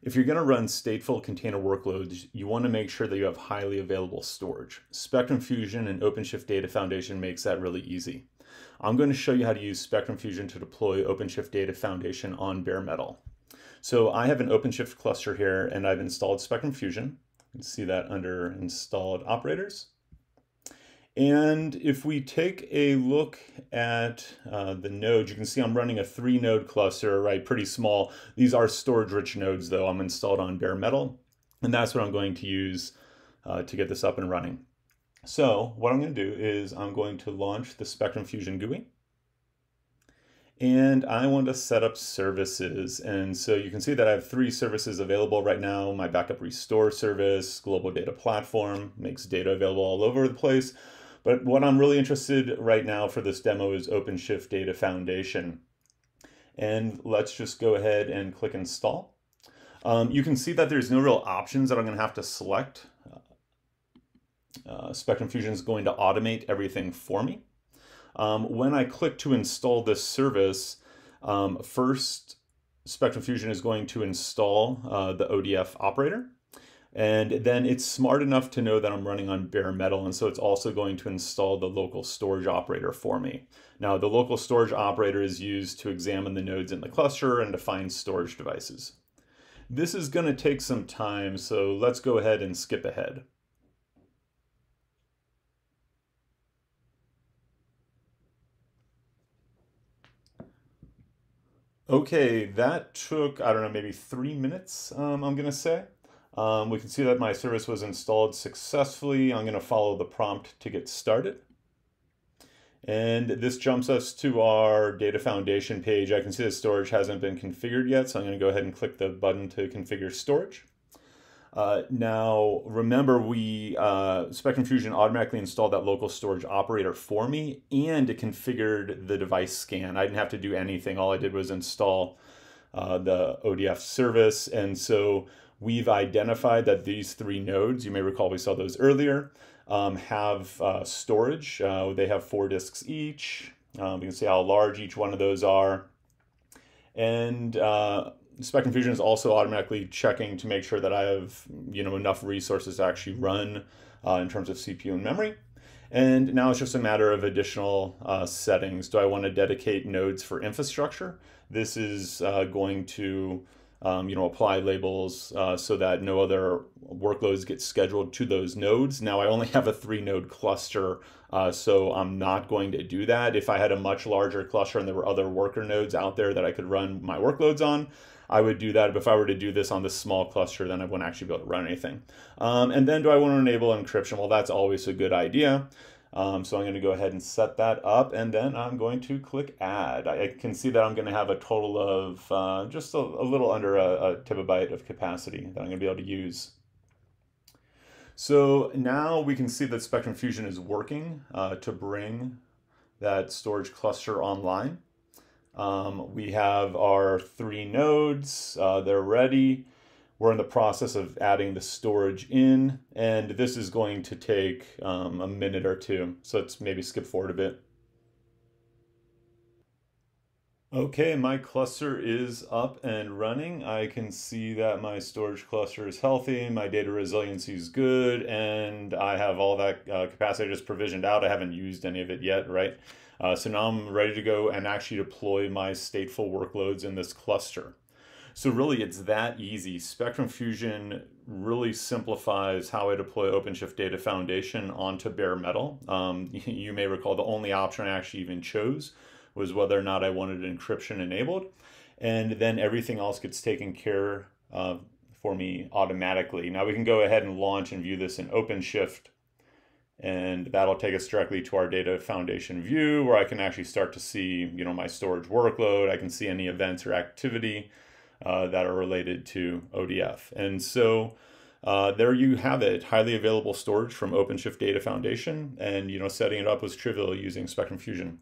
If you're going to run stateful container workloads, you want to make sure that you have highly available storage. Spectrum Fusion and OpenShift Data Foundation makes that really easy. I'm going to show you how to use Spectrum Fusion to deploy OpenShift Data Foundation on bare metal. So I have an OpenShift cluster here and I've installed Spectrum Fusion. You can see that under installed operators. And if we take a look at uh, the nodes, you can see I'm running a three node cluster, right? Pretty small. These are storage rich nodes though. I'm installed on bare metal. And that's what I'm going to use uh, to get this up and running. So what I'm going to do is I'm going to launch the Spectrum Fusion GUI. And I want to set up services. And so you can see that I have three services available right now. My backup restore service, global data platform, makes data available all over the place. But what I'm really interested right now for this demo is OpenShift Data Foundation. And let's just go ahead and click install. Um, you can see that there's no real options that I'm going to have to select. Uh, Spectrum Fusion is going to automate everything for me. Um, when I click to install this service, um, first Spectrum Fusion is going to install uh, the ODF operator. And then it's smart enough to know that I'm running on bare metal. And so it's also going to install the local storage operator for me. Now, the local storage operator is used to examine the nodes in the cluster and to find storage devices. This is going to take some time, so let's go ahead and skip ahead. Okay, that took, I don't know, maybe three minutes, um, I'm going to say. Um, we can see that my service was installed successfully. I'm going to follow the prompt to get started. And this jumps us to our data foundation page. I can see the storage hasn't been configured yet, so I'm going to go ahead and click the button to configure storage. Uh, now, remember, we uh, Spectrum Fusion automatically installed that local storage operator for me, and it configured the device scan. I didn't have to do anything. All I did was install uh, the ODF service, and so We've identified that these three nodes, you may recall we saw those earlier, um, have uh, storage. Uh, they have four disks each. Um, you can see how large each one of those are. And uh, Spectrum Fusion is also automatically checking to make sure that I have you know enough resources to actually run uh, in terms of CPU and memory. And now it's just a matter of additional uh, settings. Do I want to dedicate nodes for infrastructure? This is uh, going to um, you know, apply labels uh, so that no other workloads get scheduled to those nodes. Now I only have a three node cluster, uh, so I'm not going to do that. If I had a much larger cluster and there were other worker nodes out there that I could run my workloads on, I would do that. But if I were to do this on this small cluster, then I wouldn't actually be able to run anything. Um, and then do I want to enable encryption? Well, that's always a good idea. Um, so I'm going to go ahead and set that up and then I'm going to click add. I can see that I'm going to have a total of uh, just a, a, little under a, a terabyte of capacity that I'm going to be able to use. So now we can see that Spectrum Fusion is working uh, to bring that storage cluster online. Um, we have our three nodes, uh, they're ready. We're in the process of adding the storage in, and this is going to take um, a minute or two. So let's maybe skip forward a bit. Okay, my cluster is up and running. I can see that my storage cluster is healthy, my data resiliency is good, and I have all that uh, capacity just provisioned out. I haven't used any of it yet, right? Uh, so now I'm ready to go and actually deploy my stateful workloads in this cluster. So really it's that easy. Spectrum Fusion really simplifies how I deploy OpenShift Data Foundation onto bare metal. Um, you may recall the only option I actually even chose was whether or not I wanted encryption enabled. And then everything else gets taken care of for me automatically. Now we can go ahead and launch and view this in OpenShift and that'll take us directly to our data foundation view where I can actually start to see, you know, my storage workload. I can see any events or activity uh, that are related to ODF. And so uh, there you have it, highly available storage from OpenShift Data Foundation. And, you know, setting it up was trivial using Spectrum Fusion.